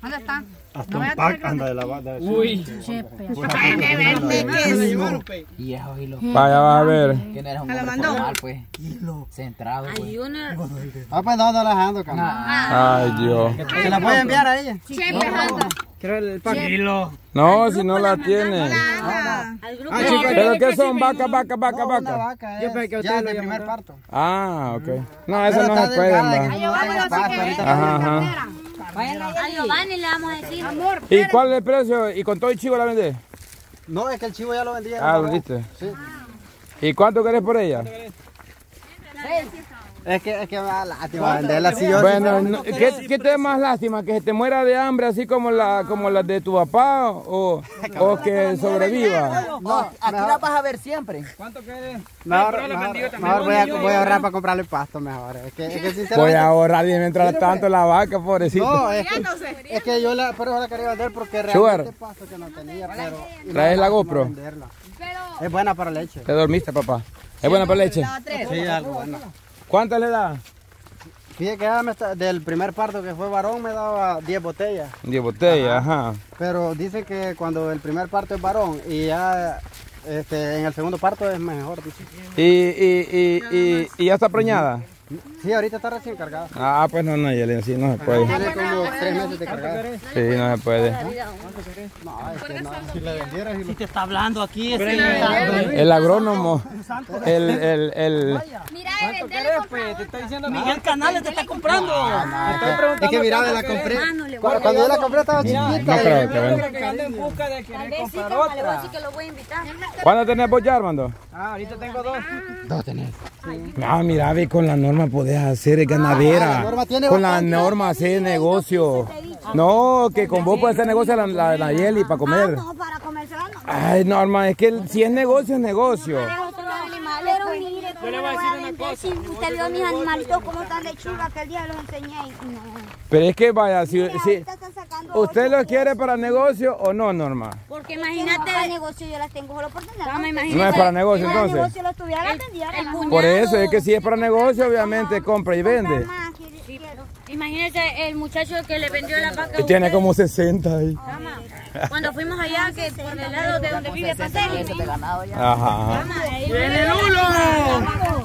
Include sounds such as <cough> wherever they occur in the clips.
¿Dónde está? Hasta un pack anda de la banda. Uy. Vaya, va a ver. Que no era un hombre formal, pues. Centrado, pues. Hay una... Ah, pues no, no la ando, cama. Ay, Dios. ¿Se la puede enviar a ella? Chepe, anda. Quiero el paquilo. No, si no la tiene. Al grupo. ¿Pero qué son? Vaca, vaca, vaca, vaca. vaca, Yo pensé que usted ya lo primer parto. Ah, ok. No, eso no se ahorita. Ajá, ajá. A Giovanni le vamos a decir. ¿Y cuál es el precio? ¿Y con todo el chivo la vendés? No, es que el chivo ya lo vendía. Ah, lo vendiste. Sí. ¿Y cuánto querés por ella? Es que, es que me da lástima venderla así yo. Bueno, no- ¿qué, qué te da más lástima? ¿Que se te muera de hambre así como la como las de tu papá o, <laughs> o que sobreviva? No, aquí la vas a ver siempre. Mejor, mejor, mejor voy, a, voy a ahorrar para comprarle pasto mejor. Es que, es que Voy a ahorrar y mientras tanto la vaca, pobrecito. No, es que, es que yo la, por eso la quería vender porque Sugar. realmente pasto que no tenía, pero... ¿Traes la GoPro? Es buena para leche. ¿Te dormiste, papá? ¿Es buena para leche? Sí, algo bueno. ¿Cuántas le da? Fíjate que ella me está- del primer parto que fue varón me daba 10 botellas. 10 botellas, ajá. Pero dicen que cuando el primer parto es varón y ya este, en el segundo parto es mejor, dicen. ¿Y, y, y, y, y ya está preñada? Sí, ahorita está recién cargada. Ah, pues no, no, Yelena, sí, no se puede. Tiene como 3 meses de cargada. Sí, no se puede. No, es que no. Si la vendieras y Si te está hablando aquí, El agrónomo, el, el, el, Mira, Te está diciendo Miguel Canales te está comprando. Es que mira, la compré. Cuando, yo la compré estaba chiquita. no creo que anda en busca de querer comprar otra. ¿Cuándo tenés vos ya, Armando? Ah, ahorita tengo dos. No, mira, ve, con la norma podés hacer es ganadera. Ah, la norma tiene con la norma hacer negocio. No, que con vos puedes hacer negocio la, la, la Yeli para comer. No, para comérselo no. Ay, Norma, es que el- si es negocio, es negocio. Pero mire, ¿cómo le voy a vender si usted vio mis animalitos como están de chuga que el día los enseñé y no. Pero es que vaya, si, si usted lo quiere para negocio o no, Norma. Porque imagínate, el negocio yo las tengo solo por tener. No es para negocio Si el entonces. negocio lo tuviera, tendría. Por eso es que si es para negocio, obviamente compra y vende. Imagínese el muchacho que le vendió la vaca. Y tiene como 60 ahí. Cuando fuimos allá, que por el lado de donde vive Pastel. Ese te ganado ya. Ajá. ¡Viene Lulo!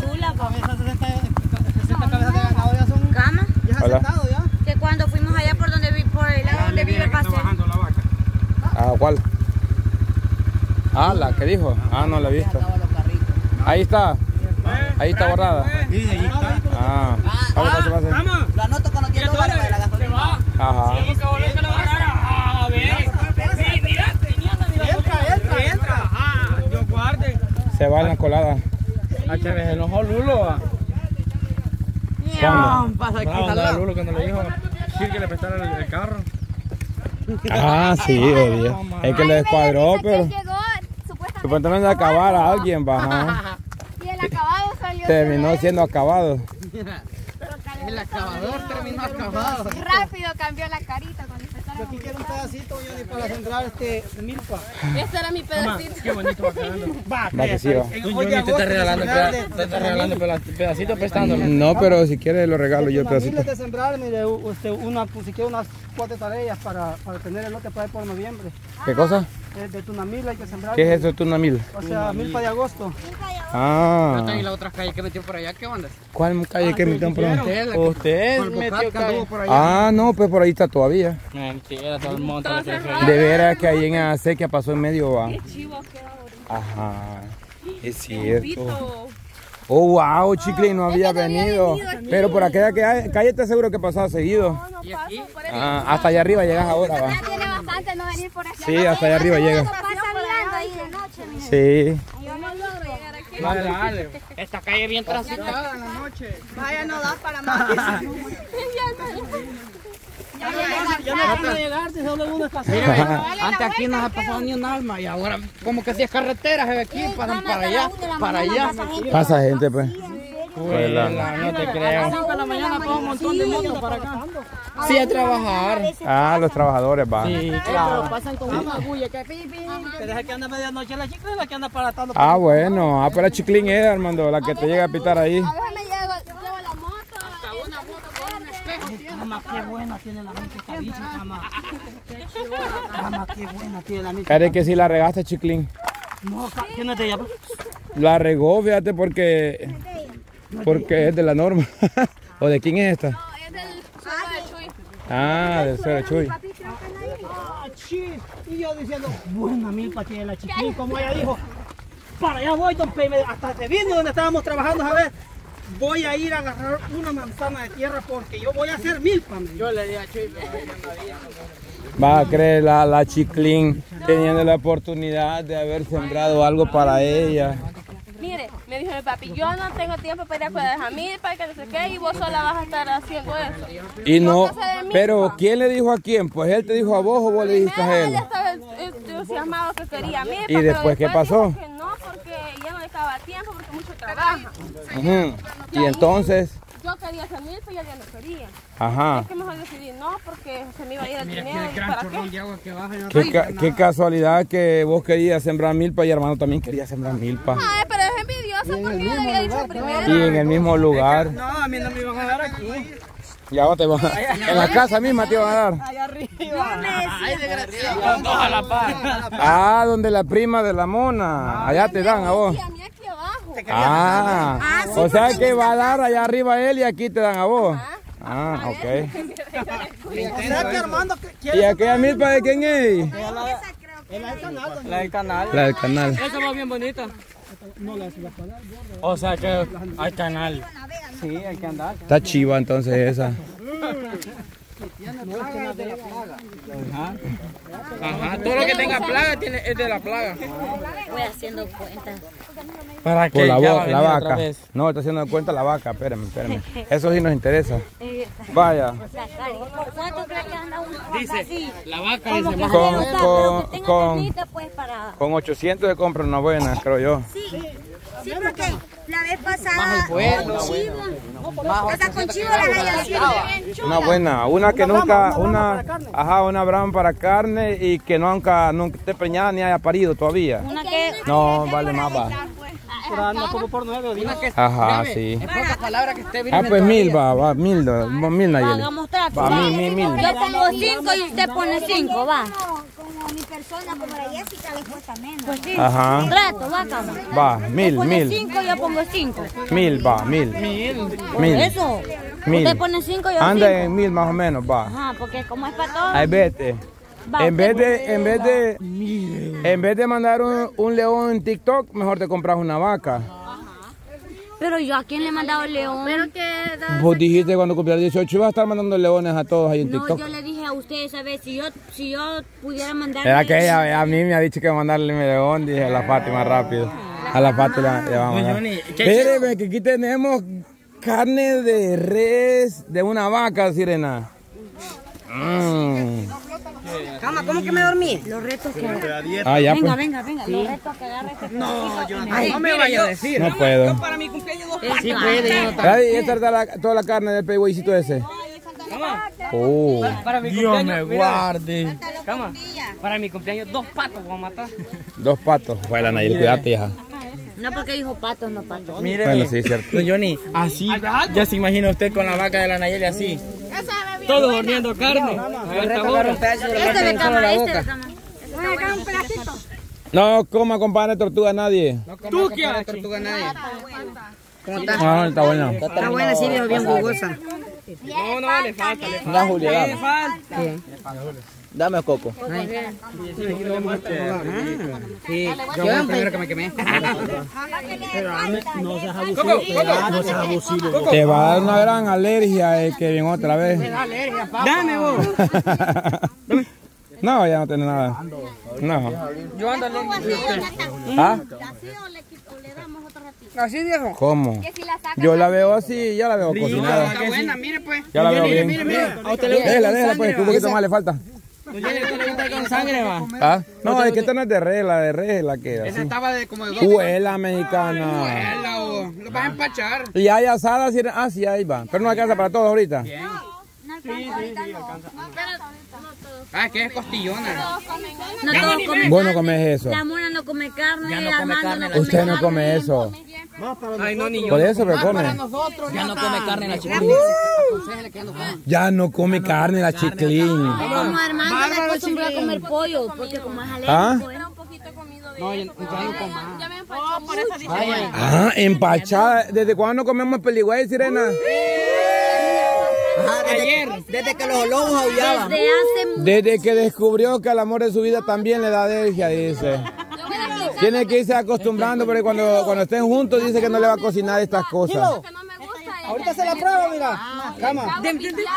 Chula, papá. Cama. Hola. Que cuando fuimos allá por donde vi, por el lado donde vive Pastel. Ah, ¿cuál? Ah, la que dijo. Ah, no la he visto. Ahí está. Ahí está borrada. Ah. Pase, pase, pase. Lo anoto con los 10 dólares de la gasolina. Ajá. A ver. Entra, entra, entra. Ah, yo guarde. Se va en la colada. HB, se enojó Lulo. ah. ¿Cuándo? Pasa aquí, Lulo cuando le dijo sí que le prestaron el, el carro. Ah, sí, obvio. Es que le descuadró, pero llegó, supuestamente. supuestamente a acabar a alguien, va. ajá. Y el acabado salió. Terminó siendo acabado. El acabador terminó acabado. Rápido cambió la carita cuando Aquí quiero un pedacito, yo ni para centrar este milpa. Este era mi pedacito. Qué bonito va quedando. <laughs> Va que sí, va. Tú, Johnny, te estás regalando, te estás regalando peda- pedacitos prestándolo. No, pero si quiere lo regalo yo el pedacito. Miles de sembrar, mire, usted, una, si quiere unas cuatro tareas para, para tener el lote para ir por noviembre. ¿Qué cosa? Eh, De tunamil hay que sembrar. ¿Qué es eso, tunamil? O sea, milpa de agosto. Ah. Y la otra calle que metió por allá, ¿qué onda? ¿Cuál calle que metió por ahí? Usted Por metió Bocat, calle. por allá. Ah, no, pues por ahí está todavía. Mentira, todo el monte. De veras que ahí en acequia pasó en medio, va. Ajá. Es cierto. Oh, wow, Chicle no había venido. Pero por aquella calle, calle te aseguro que pasaba seguido. Y aquí, Ah, hasta allá arriba llegas ahora, va. Ya no venir por aquí. Sí, hasta allá arriba llega. Pasa mirando ahí de noche, mire. Sí. Yo no logro llegar aquí. dale, dale. Esta calle bien transitada en la noche. Vaya, no da para más. Yo no puedo llegar si solo uno está Mire, antes aquí no se pasaba ni un alma y ahora como que si es carretera se ve aquí, pasan para allá, para allá. Pasa gente, pues. Pues no te creo. A las 5 de la mañana pasa un montón de motos para acá. Sí, a trabajar. Ah, los trabajadores van. Sí, claro. pasan con una bulla que pi, pi. Que deja que anda medianoche la chica la que anda paratando. Ah, bueno. Ah, pero la Chiclín es, Armando, la que te llega a pitar ahí. A veces me llevo, llevo la moto. una moto con un espejo. Cama, qué buena tiene la mente esta bicha, cama. Cama, qué buena tiene la mente. Care que si la regaste, chiclín. No, ca- ¿quién es de ella? pa? La regó, fíjate, porque, porque es de la norma. <laughs> ¿O de quién es esta? Es del suegro de Chuy. Ah, del suegro Chuy. Ah, chis. Y yo diciendo, buena milpa tiene la chiquilla, como ella dijo. Para allá voy, don Peime, hasta te vino donde estábamos trabajando, a ver. Voy a ir a agarrar una manzana de tierra porque yo voy a hacer milpa. me. Yo le di a Chuy, pero no había. Va a creer la, la chiclín teniendo la oportunidad de haber sembrado algo para ella. Me dijo mi papi, yo no tengo tiempo para ir a cuidar a mí, para que no sé qué, y vos sola vas a estar haciendo eso. Y no, pero. ¿quién le dijo a quién? Pues él te dijo a vos o vos le dijiste a él. él estaba entusiasmado que quería a mí, ¿Y después qué pasó? Que no, porque ya no le tiempo, porque mucho trabaja. Y entonces, Yo quería hacer mil, pero ella no quería. ajá. Es que mejor decidí no, porque se me iba a ir el Mira, dinero. ¿y gran para qué? de agua que baja. y no Qué, ca- qué casualidad que vos querías sembrar milpa y hermano también quería sembrar milpa. Ay, pero había dicho primero. Y en el mismo lugar. No, a mí no me iban a dar aquí. Ya vos te vas. En la casa misma te iban a dar. Allá arriba. A la par. Ah, donde la prima de la mona. Allá te dan a vos. Y a abajo. Ah, o sea que va a dar allá arriba él y aquí te dan a vos. Ah, ok. ¿Y aquella milpa de quién es? el canal. don- La del canal. La del canal. Esa va bien bonita. O sea que hay canal. Sí, hay que andar. Está chiva entonces esa. <laughs> Ajá, todo lo que tenga plaga tiene, es de la plaga. Voy haciendo cuentas. ¿Para Por la, va la vaca. No, está haciendo cuenta la vaca. Espérame, espérame. Eso sí nos interesa. Vaya. ¿Por cuánto crees que anda uno? Dice, Así. la vaca dice que más. Con- se con- pero que tenga con- ternita, pues para... Con 800 de compra una buena, creo yo. Sí, sí, porque vez pasada con Chivo, hasta con Chivo la hay así. Una buena, una que nunca, una, ajá, una brama para carne y que nunca, nunca esté preñada ni haya parido todavía. Una que... No, vale más va. Por nueve. Ajá, sí. En pocas palabras que esté Ah, pues mil va, va, mil, do- mil Nayeli. Hagamos trato. Va, mil, mil, mil. Yo pongo cinco y usted pone cinco, va. Como mi persona, como la Jessica, le cuesta menos. Pues sí. Ajá. Trato, va, cama. Va, mil, Pone mil, cinco, yo pongo cinco. mil, va, mil. Mil, Eso. mil. Usted pone cinco, yo Anda cinco. en mil más o menos, va. Ajá, porque como es para todos. Ahí vete. va, En vez de, en vez de, en vez de mandar un, un león en TikTok, mejor te compras una vaca. Pero yo a quién le he mandado el león. Pero que Vos dijiste cuando cumplieras 18 ibas a estar mandando leones a todos ahí en no, TikTok. yo le dije a ustedes, ¿sabes? Si yo, si yo pudiera mandar. Era que ella a mí me ha dicho que mandarle mi león, dije a la Fátima rápido. A la Fátima le vamos a mandar. Johnny, ¿qué- Espéreme, que aquí tenemos carne de res de una vaca, Sirena. Mm. Cama, ¿cómo que me dormí? Los retos que. Ah, ya Venga, pues. venga, venga. Los retos que agarre este. No, yo No me vaya a decir. No puedo. Para mi cumpleaños dos Sí puede, yo no. Daddy, esta es la- toda la carne del pegueycito ese. Oh. Para mi Dios cumpleaños, me guarde. Cama, para mi cumpleaños dos patos voy a matar. Dos patos. Bueno, Nayel, cuídate, hija. No, porque dijo patos, no patos. Mire, Bueno, sí, cierto. Don Johnny, así, ya se imagina usted con la vaca de la Nayeli así. Todos horneando carne. A esta hora. Este de cama, este de cama. No coma con pan de tortuga nadie. Tú haces. tortuga nadie. Ah, está buena. Está buena, sí, bien jugosa. No, no, le falta, le falta. Una Julia, Le dame. falta. Dame coco. Sí, yo fui el primero que me quemé. Te va a dar una gran alergia el que viene otra vez. Dame vos. <laughs> No, ya no tiene nada. No. Yo ando lejos. ¿Ah? Así viejo. ¿Cómo? Yo la veo así, ya la veo cocinada. Está buena, mire pues. Ya la veo bien. Mire, mire. A usted le gusta Déjala, con déjala pues, un poquito más le falta. Don Johnny, ¿a usted le gusta con sangre, va? ¿Ah? No, es que esta no es de res, la de res es la que Esa estaba de como de dos. Juela mexicana. Lo vas a empachar. Y hay asada, si- ah, sí, ahí va. Pero no alcanza para todos ahorita. No Ah, que es costillona. No todos comen Vos no carne. comes eso. La mona no come carne, Ya no la come carne, no la Usted no come eso. Ay, no, ni yo. Por eso pero come. Ya no come carne la chiquilín. Ya no come carne la chiclín. Como Armando le acostumbra a comer pollo, porque como es alérgico, ¿Ah? ¿eh? Un poquito comido de No, ya, ya no como. Ya me empachó mucho. Ah, empachada. ¿Desde cuándo no comemos peligüey, sirena? Ayer, desde que los lobos aullaban. Desde hace Desde que descubrió que al amor de su vida también le da alergia, dice. Tiene que irse acostumbrando porque cuando, cuando estén juntos dice que no le va a cocinar estas cosas. Que no me gusta. Ahorita se la prueba, mira. Cama.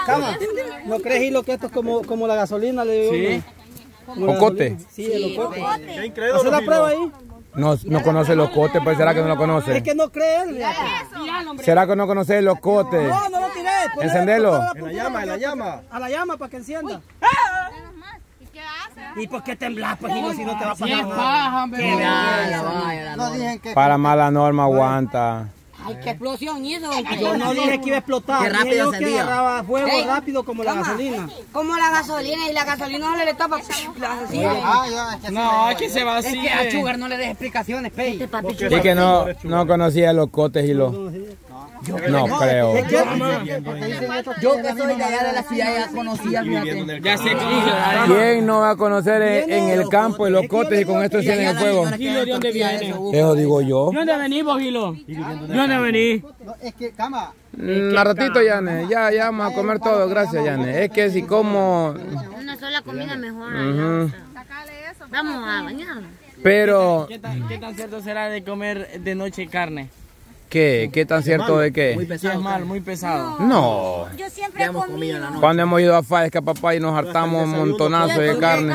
Cama. ¿No crees, Hilo, que esto es como, como la gasolina? Le digo, Sí. Ocote. Sí, el ocote. Qué incrédulo, Hacer la prueba ahí. No, no conoce los cotes, pues será que no lo Es conoce. que no cree él. ¿Será que no conoce los cotes? No, no lo tiré. Encendelo. En la llama, en la llama. A la llama para que encienda. ¿Y por qué temblas, pues, Hilo, si no te va a pasar nada? No dije que Para mala norma aguanta. Ay, qué explosión y eso. Yo no dije que iba a explotar. Qué Dije rápido yo que agarraba fuego Ey, rápido como la gasolina. Como la gasolina y la gasolina no le tapa. Así. Ah, ya, es que No, es que se va Es así. que a Sugar no le des explicaciones, pey. Este papi Y que no, no conocía los cotes y los... No creo. Yo que soy de allá de la ciudad ya conocía. Ya sé que ¿Quién no va a conocer en, en el campo de los cotes y con esto encienden el fuego? Gilo, ¿de dónde viene? Eso digo yo. ¿De dónde venís vos, Gilo? ¿De dónde venís? Es que, cama, Mm, A ratito, Yane. Ya, ya vamos a comer todo. Gracias, Yane. Es que si como... Una sola comida mejor. Vamos a bañarnos. Pero, ¿Qué tan, ¿Qué tan cierto será de comer de noche carne? ¿Qué? ¿Qué tan cierto de qué? Sí, es mal, muy pesado. No. Yo siempre he comido. Cuando hemos ido a Faesca, papá, y nos hartamos un montonazo de carne.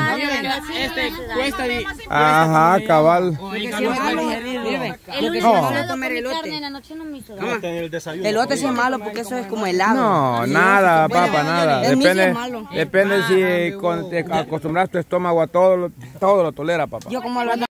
Este cuesta Ajá, cabal. El único No. comer elote. carne en la noche no me hizo Este es el desayuno. Elote sí es malo porque eso es como helado. No, nada, papá, nada. El mismo Depende, es malo. depende si acostumbras tu estómago a todo, lo- todo lo tolera, papá. Yo como lo